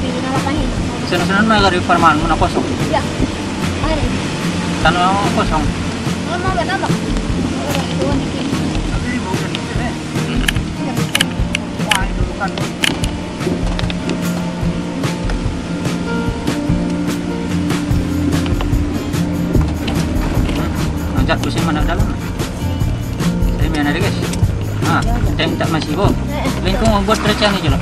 di nalakahin. Sunod-sunod na gari parmahan mo na kosong. Ya. Ano? Tanong ako kosong. Ano mga ganaba? Ko siya manag dalam. Saya may nari guys. Ah, tayo tak masibo. Lain ko buat rencana aja.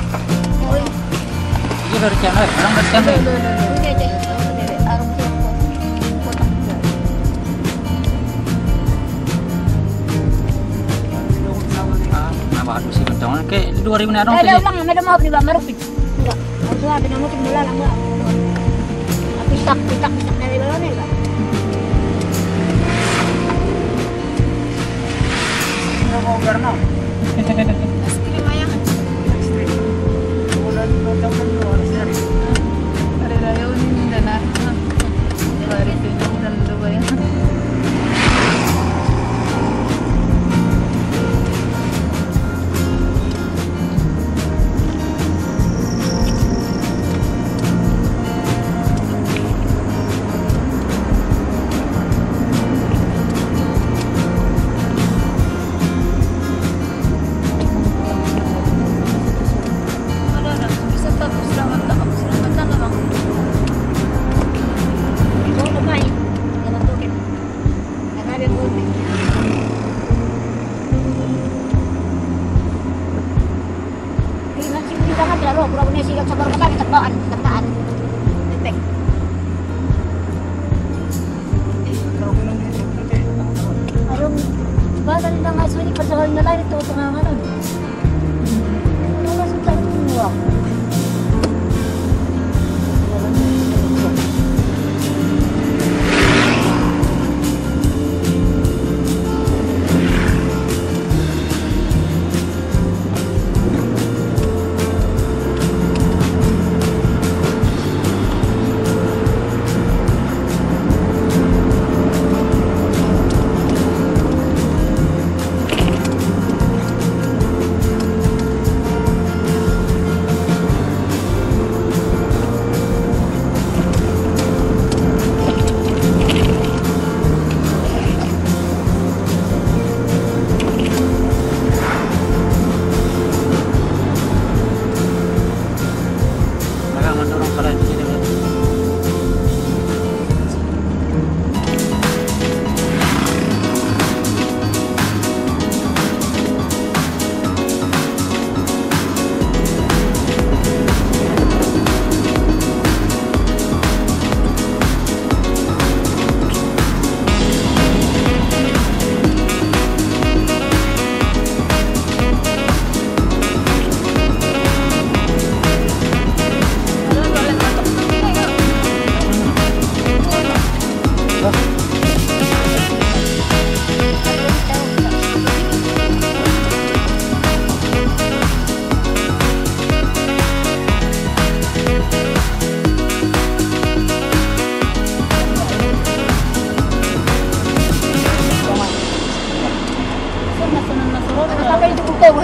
Bahat mesti betul. Kayak 2000 na Eh, dong. ada ulang, ada mau. Enggak. Ada nama dari enggak? karena. Bahasa di tengah sini persoalan yang lain itu tengah mana? Kalau sudah uang. Mereka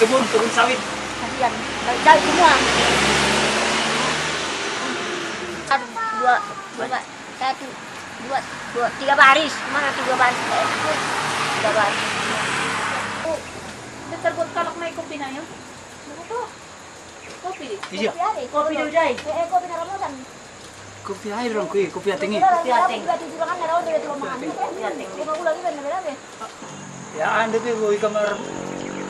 ini. Tiga sawit. Kasihan. Balik semua. Satu, dua, dua, satu, dua, dua, tiga baris. Mana tiga baris? Eh, Tiga baris. Terbot kalak may kopi na yun. Ano to? Kopi. Iya. Kopi daw day. Eh, kopi na ramutan. Kopi air dong, kuy. Kopi ating Kopi ating. Kopi ating. Kopi ating. Kopi ating. Kopi ating. Lima bulan juga na berapa? Ya, anda tuh boy kamar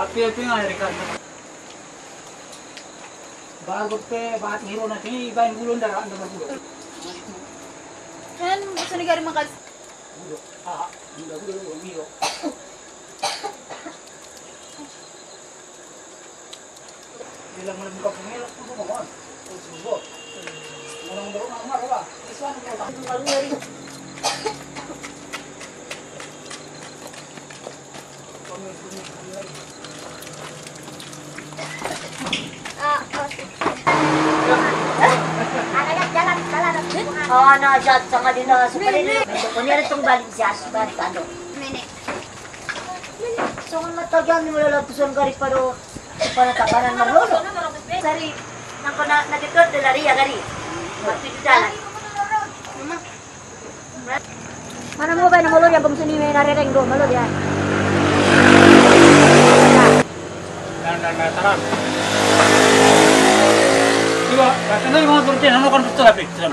Api-api nga Ricardo. Bagot pe, bahat ngiro na kini ibain gulon dara anda bergulo. Mga litu. Kan gusto ni gari makal. Gulo. Ah, gulo gulo ngiro. Bilang mo buka pumila, tubo mo on. Tubo. Orang baru ngamar ba? Isuan ko. Oh, no, jat sa kanila sa kanila. Kunya rin itong balik siya sa balik ano. So, kung matagyan mo lalatusan ka rin pero panatakanan marlolo. Sari, nang ko na. Magpidalan. Mana mo ba na malo ya bang sini may do malo ya. Dan dan dan taran. Iba, kata na yung mga turtiyan, ano kan betul tapi? Sana.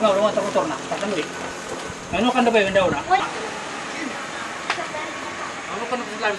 Nga, rumah termotor na, kata na Ano kan dapat yung daw na? Ano kan betul lagi